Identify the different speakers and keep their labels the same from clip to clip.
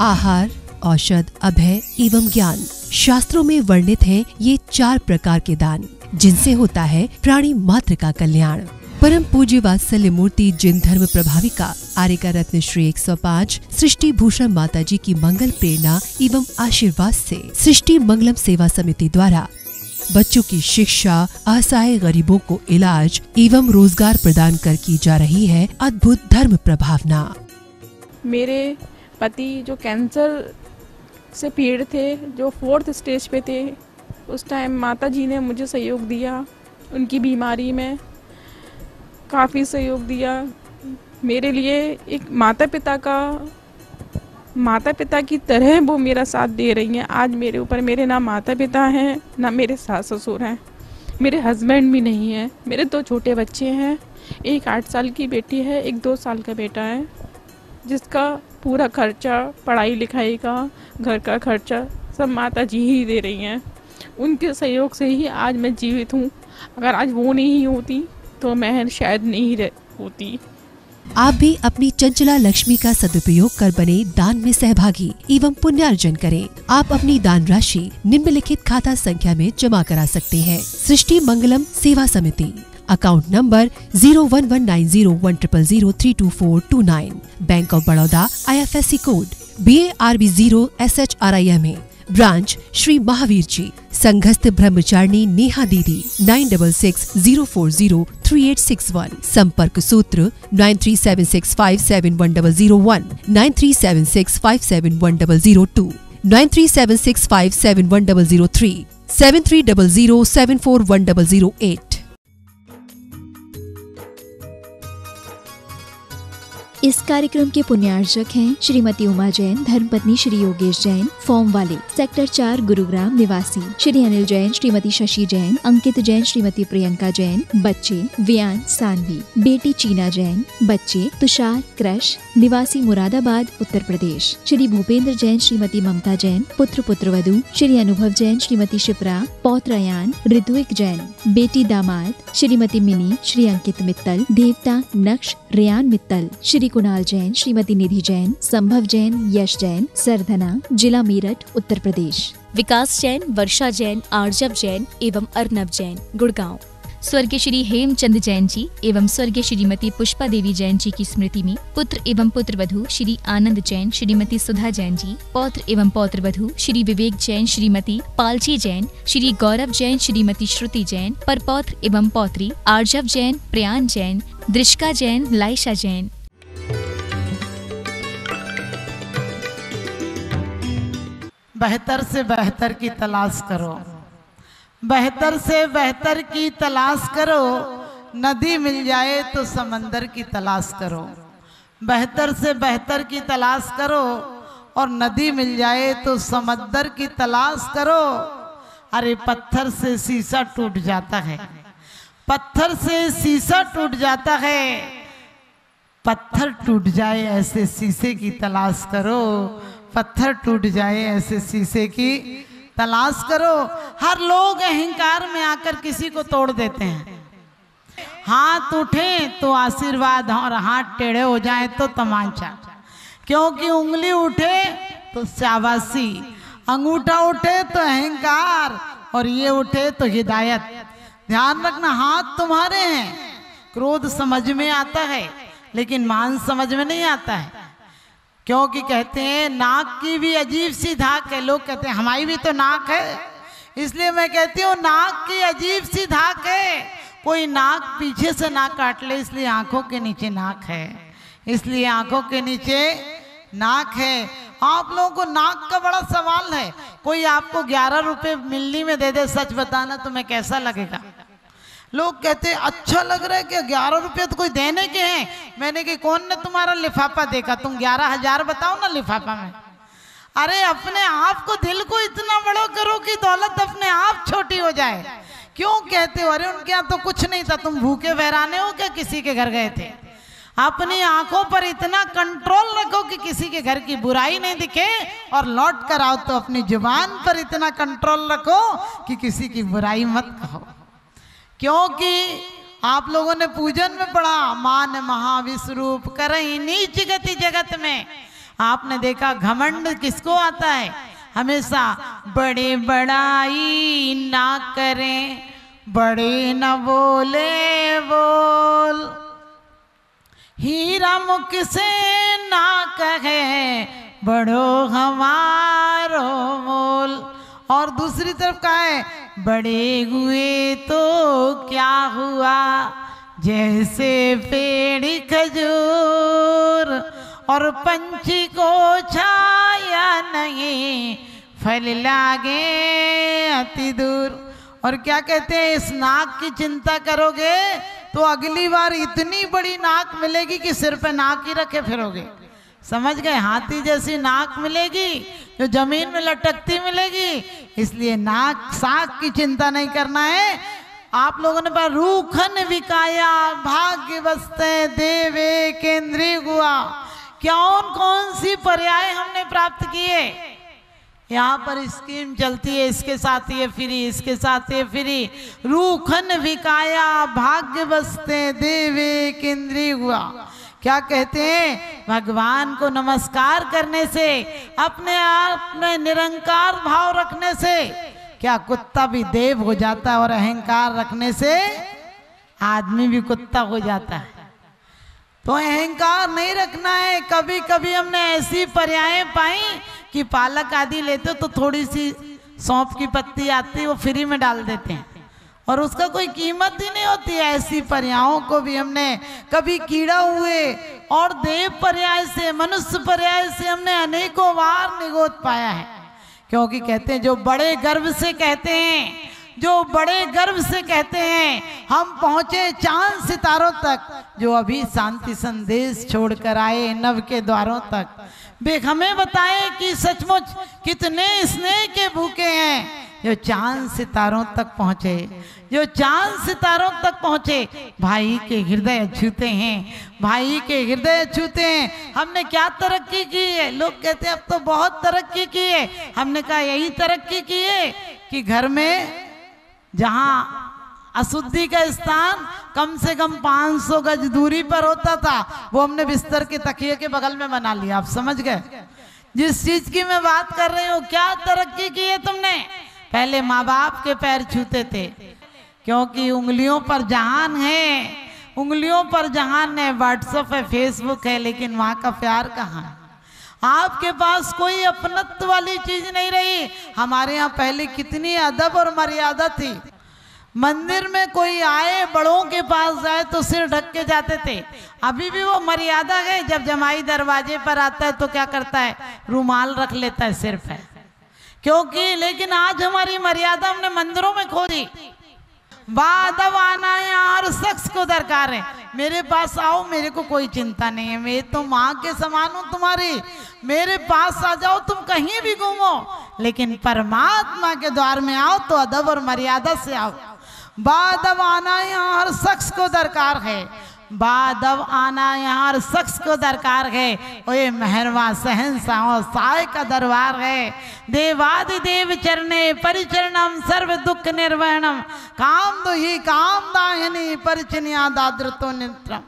Speaker 1: आहार, औषध, अभय एवं ज्ञान। शास्त्रों में वर्णित हैं ये चार प्रकार के दान, जिनसे होता है प्राणी मात्र का कल्याण। परम पूज्य वात्सल्य मूर्ति जिन धर्म प्रभाविका, आर्यका रत्न श्री 105 सृष्टि भूषण माता जी की मंगल प्रेरणा एवं आशीर्वाद से सृष्टि मंगलम सेवा समिति द्वारा बच्चों की शिक्षा असहाय गरीबों को इलाज एवं रोज़गार प्रदान कर की जा रही है अद्भुत धर्म प्रभावना।
Speaker 2: मेरे पति जो कैंसर से पीड़ित थे, जो फोर्थ स्टेज पे थे, उस टाइम माता जी ने मुझे सहयोग दिया उनकी बीमारी में। काफ़ी सहयोग दिया। मेरे लिए एक माता पिता का माता पिता की तरह वो मेरा साथ दे रही हैं। आज मेरे ऊपर मेरे ना माता पिता हैं, ना मेरे सास ससुर हैं। मेरे हस्बैंड भी नहीं हैं। मेरे दो छोटे बच्चे हैं। एक आठ साल की बेटी है, एक दो साल का बेटा है, जिसका पूरा खर्चा, पढ़ाई लिखाई का, घर का खर्चा, सब माता जी ही दे रही हैं। उनके सहयोग से ही आज मैं जीवित हूँ। अगर आज वो नहीं होती तो मैं शायद नहीं रह होती।
Speaker 1: आप भी अपनी चंचला लक्ष्मी का सदुपयोग कर बने दान में सहभागी एवं पुण्यार्जन करें। आप अपनी दान राशि निम्नलिखित खाता संख्या में जमा करा सकते हैं। Srishti Mangalam Seva Samiti. Account number zero one one nine zero one triple zero three two four two nine bank of Baroda I F S C code B A R B zero S H R I M A branch Shri Mahavir ji संघस्थ ब्रह्मचारिणी नेहा दीदी nine double six zero four zero three eight six one संपर्क सूत्र nine three seven six five seven one double zero one nine three seven six five seven one double zero two nine three seven six five seven one double zero three seven three double zero seven four one double zero eight
Speaker 3: इस कार्यक्रम के पुण्यार्चक हैं श्रीमती उमा जैन, धर्मपत्नी Shri Yogesh Jain, form वाले sector चार गुरुग्राम निवासी। श्री अनिल जैन, श्रीमती शशि जैन, अंकित जैन, श्रीमती प्रियंका जैन, बच्चे व्यान सानवी, बेटी चीना जैन, बच्चे तुषार क्रश, निवासी मुरादाबाद, उत्तर प्रदेश। श्री भूपेंद्र जैन, श्रीमती ममता जैन, पुत्र पुत्र वधु। श्री अनुभव जैन, श्रीमती शिप्रा, पौत्रयान, ऋत्विक जैन। बेटी दामाद, श्रीमती मिनी, श्री अंकित मित्तल, देवता नक्श रियान मित्तल। श्री कुणाल जैन, श्रीमती निधि जैन, संभव जैन, यश जैन, सरधना, जिला मेरठ, उत्तर प्रदेश।
Speaker 4: विकास जैन, वर्षा जैन, आर्जव जैन एवं अर्नव जैन, गुड़गांव। स्वर्गीय श्री हेमचंद जैन जी एवं स्वर्गीय श्रीमती पुष्पा देवी जैन जी की स्मृति में पुत्र एवं पुत्र वधु श्री आनंद जैन, श्रीमती सुधा जैन जी, पौत्र एवं पौत्र वधु श्री विवेक जैन, श्रीमती पालची जैन, श्री गौरव जैन, श्रीमती श्रुति जैन पर पौत्र एवं पौत्री आर्जव जैन प्रयान जैन, दृष्का जैन, लाइशा जैन।
Speaker 5: बेहतर से बेहतर की तलाश करो। बेहतर से बेहतर की तलाश करो। नदी मिल जाए तो समंदर की तलाश करो। बेहतर से बेहतर की तलाश करो और नदी मिल जाए तो समंदर की तलाश करो। अरे, पत्थर से शीशा टूट जाता है। पत्थर से शीशा टूट जाता है। पत्थर टूट जाए ऐसे शीशे की तलाश करो। पत्थर टूट जाए ऐसे शीशे की। तलाश करो। हर लोग अहंकार में आकर किसी को तोड़ देते हैं। हाथ उठे तो आशीर्वाद और हाथ टेढ़े हो जाए तो तमाचा। क्योंकि उंगली उठे तो शाबाशी। अंगूठा उठे तो अहंकार और ये उठे तो हिदायत। ध्यान रखना, हाथ तुम्हारे हैं। क्रोध समझ में आता है, लेकिन मान समझ में नहीं आता है। क्योंकि कहते हैं, नाक की भी अजीब सी धाक है। लोग कहते हैं, हमारी भी तो नाक है। इसलिए मैं कहती हूँ, नाक की अजीब सी धाक है। कोई नाक पीछे से नाक काट ले, इसलिए आँखों के नीचे नाक है। इसलिए आँखों के नीचे नाक है। आप लोगों को नाक का बड़ा सवाल है। कोई आपको ग्यारह रुपए मिलनी में दे दे, सच बताना तुम्हें कैसा लगेगा? लोग कहते अच्छा लग रहा है कि ग्यारह रुपये तो कोई देने के हैं। मैंने कि कौन ने तुम्हारा लिफाफा देखा? तुम ग्यारह हज़ार बताओ ना लिफाफा में। अरे, अपने आप को दिल को इतना बड़ा करो कि दौलत अपने आप छोटी हो जाए। क्यों कहते हो? अरे, उनके यहाँ तो कुछ नहीं था। तुम भूखे बहराने हो क्या? किसी के घर गए थे। अपनी आँखों पर इतना कंट्रोल रखो कि किसी के घर की बुराई नहीं दिखे और लौट कर आओ तो अपनी ज़ुबान पर इतना कंट्रोल रखो कि किसी की बुराई मत कहो। क्योंकि आप लोगों ने पूजन में पढ़ा, मान महाविश्व रूप कर नीच गति जगत में। आपने देखा घमंड किसको आता है? हमेशा बड़े बड़ाई ना करें, बड़े न बोले बोल। हीरा मुख से ना कहे, बड़ो हमारो मोल और दूसरी तरफ़ का है, बड़े हुए तो क्या हुआ? जैसे पेड़ खजूर और पंछी को छाया नहीं, फल लागे अति दूर। और क्या कहते हैं, इस नाक की चिंता करोगे तो अगली बार इतनी बड़ी नाक मिलेगी कि सिर पे नाक ही रखे फिरोगे। समझ गए? हाथी जैसी नाक मिलेगी, जो ज़मीन में लटकती मिलेगी। इसलिए नाक साक की चिंता नहीं करना है। आप लोगों ने पर रूखन विकाया, भाग्य बसते देवे केंद्रीय हुआ कौन कौन सी पर्याय हमने प्राप्त किए? यहाँ पर स्कीम चलती है, इसके साथ ये फ्री, इसके साथ ये फ्री। रूखन विकाया, भाग्य बसते देवे केंद्रीय हुआ क्या कहते हैं? भगवान को नमस्कार करने से, अपने आप में निरंकार भाव रखने से क्या कुत्ता भी देव हो जाता है और अहंकार रखने से आदमी भी कुत्ता हो जाता है? तो अहंकार नहीं रखना है। कभी कभी हमने ऐसी पर्याय पाई कि पालक आदि लेते तो थोड़ी सी सौंप की पत्ती आती, वो फ्री में डाल देते हैं। और उसका कोई कीमत ही नहीं होती। है ऐसी पर्यायों को भी हमने कभी कीड़ा हुए और देव पर्याय से, मनुष्य पर्याय से हमने अनेकों बार निगोद पाया है। क्योंकि कहते हैं, जो बड़े गर्व से कहते हैं, जो बड़े गर्व से कहते हैं, हम पहुँचे चाँद सितारों तक, जो अभी शांति संदेश छोड़कर आए नव के द्वारों तक। हमें बताए कि सचमुच कितने स्नेह के भूखे हैं जो चाँद सितारों तक पहुँचे, जो चाँद सितारों तक पहुँचे, भाई के हृदय छूते हैं, भाई के हृदय छूते हैं। हमने क्या तरक्की की है? लोग कहते हैं, अब तो बहुत तरक्की की है। हमने कहा, यही तरक्की की है कि घर में जहाँ अशुद्धि का स्थान कम से कम 500 गज दूरी पर होता था, वो हमने बिस्तर के तकिए के बगल में बना लिया। आप समझ गए? जिस चीज़ की मैं बात कर रही हूँ, क्या तरक्की की है तुमने? पहले माँ बाप के पैर छूते थे, क्योंकि उंगलियों पर जहान है। उंगलियों पर जहान है, व्हाट्सएप है, फेसबुक है, लेकिन माँ का प्यार कहाँ? है आपके पास कोई अपनत्व वाली चीज़ नहीं रही। हमारे यहाँ पहले कितनी अदब और मर्यादा थी। मंदिर में कोई आए, बड़ों के पास जाए तो सिर ढक के जाते थे। अभी भी वो मर्यादा है, जब जमाई दरवाजे पर आता है तो क्या करता है? रुमाल रख लेता है सिर पे क्योंकि लेकिन आज हमारी मर्यादा हमने मंदिरों में खो दी बादव आना है हर शख्स को दरकार। है मेरे पास आओ, मेरे को कोई चिंता नहीं है। मैं तो माँ के समान हूँ तुम्हारी। मेरे पास आ जाओ, तुम कहीं भी घूमो। लेकिन परमात्मा के द्वार में आओ तो अदब और मर्यादा से आओ। बादब आना यहाँ हर शख्स को दरकार है। बादब आना यहाँ शख्स को दरकार है। ओ ये मेहरवा सहनसाओ साय का दरबार है। देवादि देव चरणे, परिचरणम, सर्व दुख निर्वहणम। काम दो ही काम दाहिनी परिचनिया दाद्रतो नित्रम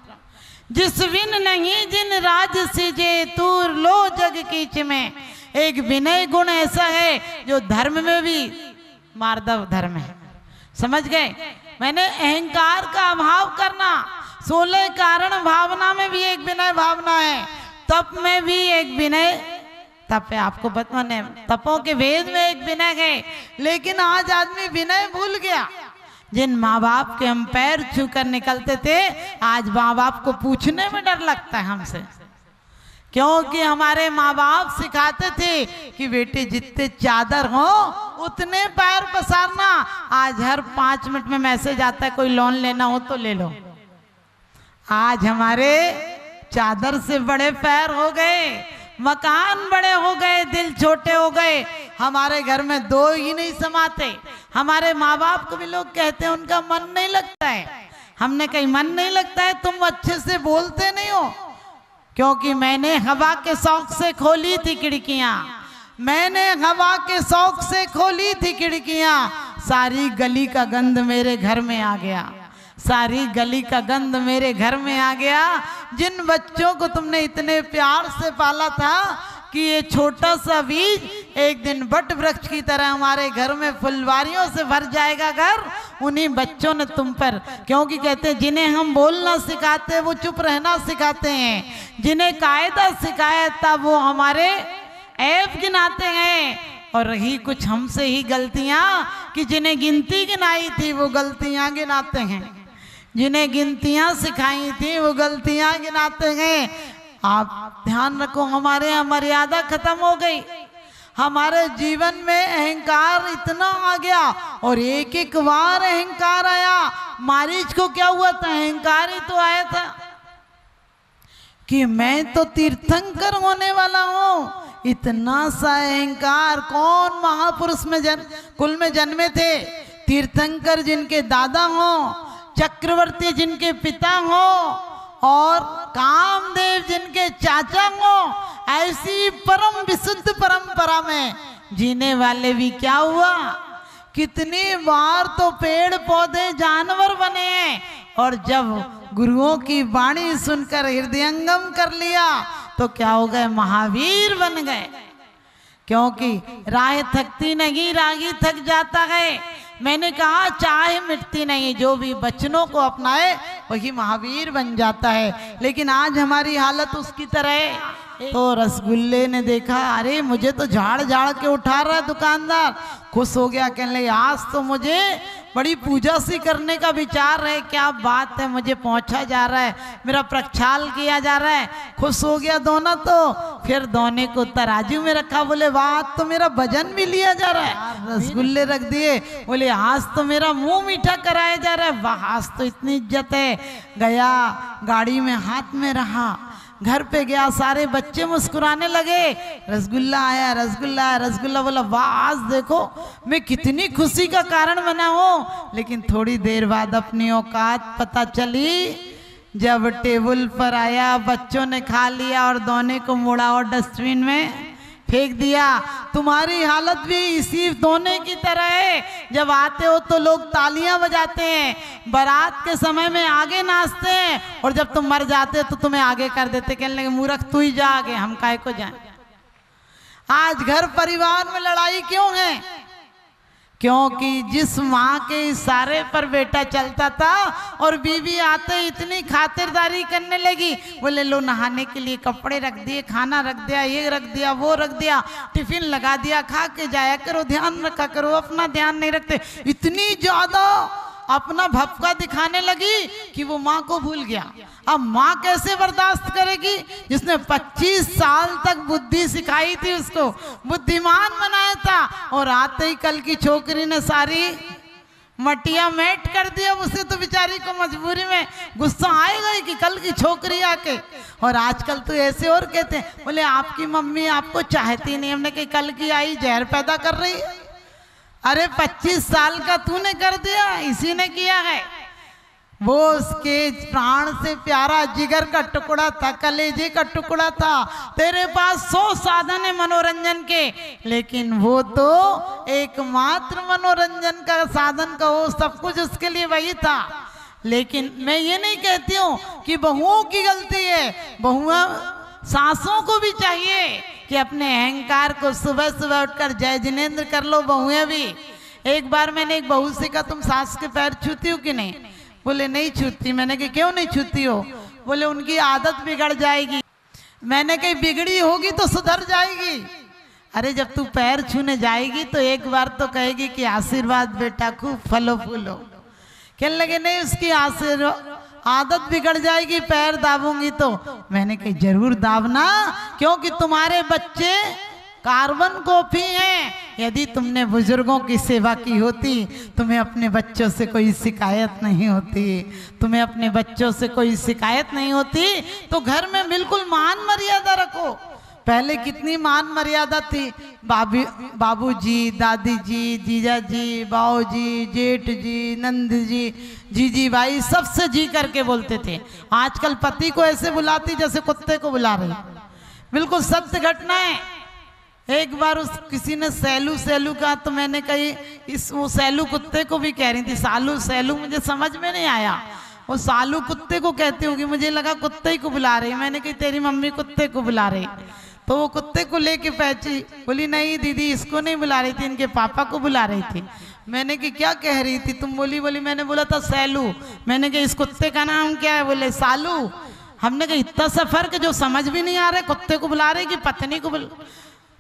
Speaker 5: जिस विन नहीं, जिन राज सिजे, तूर लो जग कीच में। एक विनय गुण ऐसा है, जो धर्म में भी मार्दव धर्म है। समझ गए? मैंने अहंकार का अभाव करना सोलह कारण भावना में भी एक विनय भावना है। तप में भी एक विनय। तप है, आपको बता तपों के वेद में एक विनय है। लेकिन आज आदमी विनय भूल गया। जिन माँ बाप के हम पैर छू कर निकलते थे, आज माँ बाप को पूछने में डर लगता है हमसे। क्योंकि हमारे माँ बाप सिखाते थे कि बेटे, जितने चादर हो, उतने पैर पसारना। आज हर पाँच मिनट में मैसेज आता है, कोई लोन लेना हो तो ले लो। आज हमारे चादर से बड़े पैर हो गए, मकान बड़े हो गए, दिल छोटे हो गए। हमारे घर में दो ही नहीं समाते। हमारे माँ बाप को भी लोग कहते हैं, उनका मन नहीं लगता है। हमने कहीं मन नहीं लगता है, तुम अच्छे से बोलते नहीं हो। क्योंकि मैंने हवा के शौक से खोली थी खिड़कियाँ। मैंने हवा के शौक से खोली थी खिड़कियाँ। सारी गली का गंध मेरे घर में आ गया। सारी गली का गंध मेरे घर में आ गया। जिन बच्चों को तुमने इतने प्यार से पाला था कि ये छोटा सा बीज एक दिन बट वृक्ष की तरह हमारे घर में फुलवारियों से भर जाएगा घर, उन्हीं बच्चों ने तुम पर। क्योंकि कहते हैं, जिन्हें हम बोलना सिखाते हैं, वो चुप रहना सिखाते हैं। जिन्हें कायदा सिखाया था, वो हमारे ऐप गिनाते हैं। और रही कुछ हमसे ही गलतियाँ, कि जिन्हें गिनती गिनाई थी, वो गलतियाँ गिनाते हैं। जिन्हें गिनतियाँ सिखाई थी, वो गलतियाँ गिनाते हैं आप ध्यान रखो, हमारे यहाँ मर्यादा खत्म हो गई। हमारे जीवन में अहंकार इतना आ गया और एक एक बार अहंकार आया। मारिच को क्या हुआ था? अहंकार ही तो आया था कि मैं तो तीर्थंकर होने वाला हूँ। इतना सा अहंकार कौन महापुरुष में जन, कुल में जन्मे थे? तीर्थंकर जिनके दादा हो चक्रवर्ती जिनके पिता हो और कामदेव जिनके चाचा हो, ऐसी परम विशुद्ध परंपरा में जीने वाले भी क्या हुआ? कितनी बार तो पेड़ पौधे जानवर बने और जब गुरुओं की वाणी सुनकर हृदयंगम कर लिया तो क्या हो गए? महावीर बन गए। क्योंकि राह थकती नहीं, रागी थक जाता है। मैंने कहा, चाहे मिटती नहीं, जो भी बचनों को अपनाए, वही महावीर बन जाता है। लेकिन आज हमारी हालत उसकी तरह है। तो रसगुल्ले ने देखा अरे मुझे तो झाड़ झाड़ के उठा रहा है दुकानदार। खुश हो गया कहने लगे आज तो मुझे बड़ी पूजा सी करने का विचार है। क्या बात है मुझे पहुँचा जा रहा है मेरा प्रक्षाल किया जा रहा है। खुश हो गया दोनों तो। फिर दोने को तराजू में रखा बोले वाह तो मेरा वज़न भी लिया जा रहा है। रसगुल्ले रख दिए बोले आज तो मेरा मुँह मीठा कराया जा रहा है। वाह आज तो इतनी इज़्ज़त है। गया गाड़ी में हाथ में रहा। घर पे गया, सारे बच्चे मुस्कुराने लगे। रसगुल्ला आया रसगुल्ला आया, रसगुल्ला बोला, वाह, आज देखो, मैं कितनी खुशी का कारण बना हूँ। लेकिन थोड़ी देर बाद अपनी औकात पता चली, जब टेबल पर आया, बच्चों ने खा लिया और दोने को मुड़ा और डस्टबिन में फेंक दिया। तुम्हारी हालत भी इसी दोने की तरह है। जब आते हो तो लोग तालियाँ बजाते हैं। बारात के समय में आगे नाचते हैं और जब तुम मर जाते हो तो तुम्हें आगे कर देते कहने लगे, मूर्ख, तू ही जा आगे हम काय को जाए आज घर परिवार में लड़ाई क्यों है? क्योंकि जिस माँ के इशारे पर बेटा चलता था और बीवी आते इतनी खातिरदारी करने लगी, बोले, लो, नहाने के लिए कपड़े रख दिए, खाना रख दिया, ये रख दिया, वो रख दिया, टिफ़िन लगा दिया, खा के जाया करो, ध्यान रखा करो, अपना ध्यान नहीं रखते, इतनी ज़्यादा अपना भपका दिखाने लगी कि वो माँ को भूल गया। अब माँ कैसे बर्दाश्त करेगी? जिसने 25 साल तक बुद्धि सिखाई थी उसको। बुद्धिमान बनाया था और आते ही कल की छोकरी ने सारी मटिया मेट कर दिया उसे तो बेचारी को मजबूरी में गुस्सा आएगा ही कि कल की छोकरी आके। और आजकल तो ऐसे और कहते हैं, बोले, आपकी मम्मी आपको चाहती नहीं हमने कही कल की आई जहर पैदा कर रही है। अरे 25 साल का तूने कर दिया, इसी ने किया है। वो उसके प्राण से प्यारा जिगर का टुकड़ा था, कलेजे का टुकड़ा था। तेरे पास सौ साधन है मनोरंजन के, लेकिन वो तो एकमात्र मनोरंजन का साधन का, वो सब कुछ उसके लिए वही था। लेकिन मैं ये नहीं कहती हूँ कि बहुओं की गलती है बहुआ सासों को भी चाहिए। कि अपने अहंकार को सुबह सुबह उठकर जय जिनेन्द्र कर लो, बहुएँ भी। एक बार मैंने एक बहू से कहा, तुम सास के पैर छूती हो कि नहीं? बोले, नहीं छूती। मैंने कहा, क्यों नहीं छूती हो? बोले, उनकी आदत बिगड़ जाएगी। मैंने कही, बिगड़ी होगी तो सुधर जाएगी। अरे, जब तू पैर छूने जाएगी तो एक बार तो कहेगी कि आशीर्वाद बेटा, खूब फलो फूलो। कहने लगे, नहीं, उसकी आशीर्वाद आदत बिगड़ जाएगी, पैर दाबूँगी तो। मैंने कही, ज़रूर दाबना, क्योंकि तुम्हारे बच्चे कार्बन कॉपी हैं। यदि तुमने बुज़ुर्गों की सेवा की होती, तुम्हें अपने बच्चों से कोई शिकायत नहीं होती। तुम्हें अपने बच्चों से कोई शिकायत नहीं होती तो घर में बिल्कुल मान मर्यादा रखो। पहले कितनी मान मर्यादा थी? बाबू बाबू जी दादी जी जीजा जी बाऊ जी जेठ जी नंद जी जी जी भाई सबसे जी करके बोलते थे। आजकल पति को ऐसे बुलाती जैसे कुत्ते को बुला रही। बिल्कुल सत्य घटना है। एक बार उस किसी ने सैलू सैलू कहा तो मैंने कही, इस वो सैलू कुत्ते को भी कह रही थी, सालू, सैलू, मुझे समझ में नहीं आया। वो सालू कुत्ते को कहती होगी, मुझे लगा कुत्ते ही को बुला रही। मैंने कही, तेरी मम्मी कुत्ते को बुला रही। तो वो कुत्ते को लेके पहची बोली, नहीं, दीदी, इसको नहीं बुला रही थी, इनके पापा को बुला रही थी। मैंने कि, क्या कह रही थी? तुम बोली बोली, मैंने बोला था सैलू। मैंने कहा इस कुत्ते का नाम क्या है? बोले, सालू। हमने कहा इतना सा फ़र्क जो समझ भी नहीं आ रहा कुत्ते को बुला रही कि पत्नी को बुला,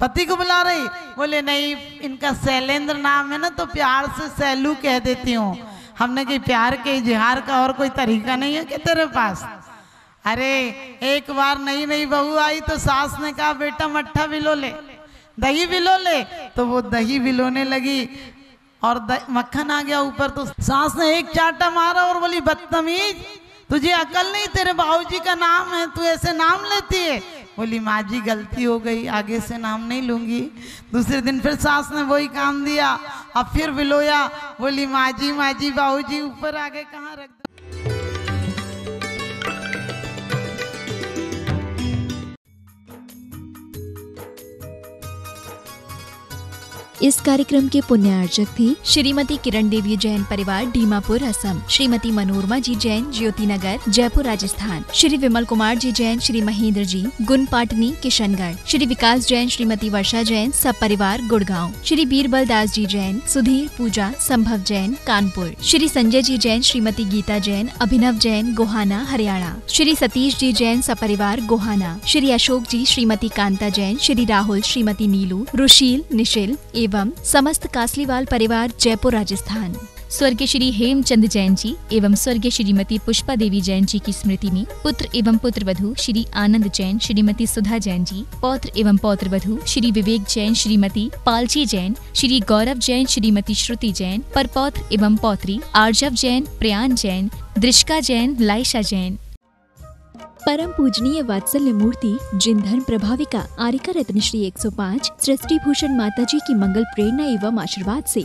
Speaker 5: पति को बुला रही? बोले, नहीं, इनका शैलेंद्र नाम है ना तो प्यार से सैलू कह देती हूँ। हमने कही प्यार के इजहार का और कोई तरीका नहीं है कि तेरे पास? अरे, एक बार नई नई बहू आई तो सास ने कहा, बेटा, मट्ठा बिलो ले। दही बिलो ले तो वो दही बिलोने लगी और मक्खन आ गया ऊपर तो सास ने एक चाटा मारा और बोली, बदतमीज, तुझे अकल नहीं, तेरे बाबूजी का नाम है, तू ऐसे नाम लेती है? बोली, माँ जी, गलती हो गई, आगे से नाम नहीं लूँगी। दूसरे दिन फिर सास ने वही काम दिया, अब फिर बिलोया, बोली, माँ जी माँ जी बाबू जी ऊपर आगे कहाँ रख
Speaker 3: इस कार्यक्रम के पुण्यार्चक थे
Speaker 4: श्रीमती किरण देवी जैन परिवार, डीमापुर, असम। श्रीमती मनोरमा जी जैन, ज्योति नगर, जयपुर, राजस्थान। श्री विमल कुमार जी जैन, श्री महेंद्र जी गुन पाटनी, किशनगढ़। श्री विकास जैन, श्रीमती वर्षा जैन, सब परिवार, गुड़गांव। श्री बीरबल दास जी जैन, सुधीर पूजा, संभव जैन, कानपुर। श्री संजय जी जैन, श्रीमती गीता जैन, अभिनव जैन, गोहाना, हरियाणा। श्री सतीश जी जैन सपरिवार गोहाना। श्री अशोक जी, श्रीमती कांता जैन, श्री राहुल, श्रीमती नीलू, रुशील, निशिल, एवं एवं समस्त कासलीवाल परिवार जयपुर, राजस्थान। स्वर्गीय श्री हेमचंद जैन जी एवं स्वर्गीय श्रीमती पुष्पा देवी जैन जी की स्मृति में पुत्र एवं पुत्र वधु श्री आनंद जैन, श्रीमती सुधा जैन जी, पौत्र एवं पौत्र वधु श्री विवेक जैन, श्रीमती पालजी जैन, श्री गौरव जैन, श्रीमती श्रुति जैन पर पौत्र एवं पौत्री आर्जव जैन प्रयान जैन, दृष्का जैन, लाइशा जैन।
Speaker 3: परम पूजनीय वात्सल्य मूर्ति जिन धर्म प्रभाविका आरिका रत्न श्री 105 सृष्टि भूषण माता जी की मंगल प्रेरणा एवं आशीर्वाद से।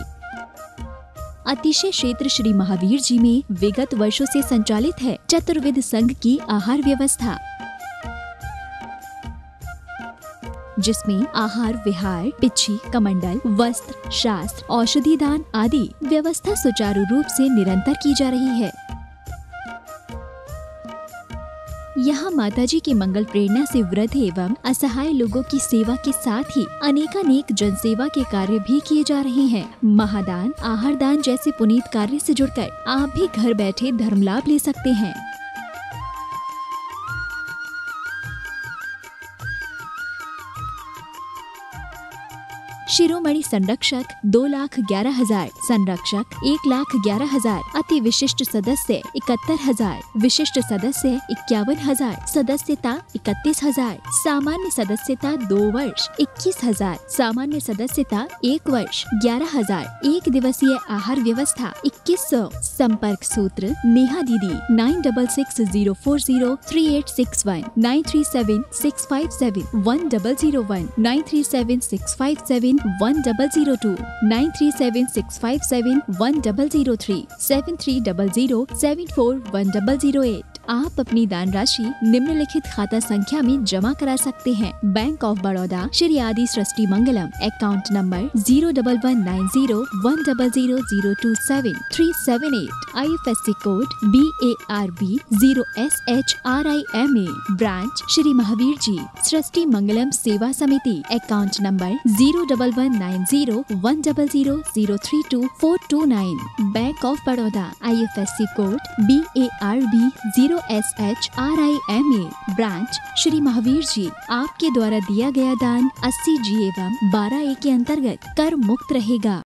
Speaker 3: अतिशय क्षेत्र श्री महावीर जी में विगत वर्षों से संचालित है चतुर्विद संघ की आहार व्यवस्था। जिसमें आहार, विहार पिछी कमंडल, वस्त्र, शास्त्र औषधि दान आदि व्यवस्था सुचारू रूप से निरंतर की जा रही है। यहाँ माता जी की मंगल प्रेरणा से वृद्ध एवं असहाय लोगों की सेवा के साथ ही अनेकानेक जन सेवा के कार्य भी किए जा रहे हैं। महादान आहार दान जैसे पुनीत कार्य से जुड़कर आप भी घर बैठे धर्म लाभ ले सकते हैं। शिरोमणि संरक्षक, दो लाख ग्यारह हज़ार। संरक्षक, एक लाख ग्यारह हज़ार। अति विशिष्ट सदस्य, इकहत्तर हज़ार। विशिष्ट सदस्य, इक्यावन हज़ार। सदस्यता, इकतीस हज़ार। सामान्य सदस्यता, दो वर्ष। इक्कीस हज़ार। सामान्य सदस्यता, एक वर्ष। ग्यारह हज़ार। एक दिवसीय आहार व्यवस्था, इक्कीस सौ। संपर्क सूत्र, नेहा दीदी। Nine double six zero four zero three eight six one. Nine three seven six five seven. One double zero one. Nine three seven six five seven. One double zero two nine three seven six five seven one double zero three seven three double zero seven four one double zero eight आप अपनी दान राशि निम्नलिखित खाता संख्या में जमा करा सकते हैं। Bank of Baroda Shri Adi Srishti Mangalam account number zero double one nine zero one double zero zero two seven three seven eight I F S C code B A R B zero S H R I M A branch Shri Mahavir ji Srishti Mangalam Seva Samiti account number zero double one nine zero one double zero zero three two four two nine bank of Baroda I F S C code B A R B zero S H R I M A branch Shri Mahavir ji आपके द्वारा दिया गया दान 80 जी एवं 12 ए के अंतर्गत कर मुक्त रहेगा।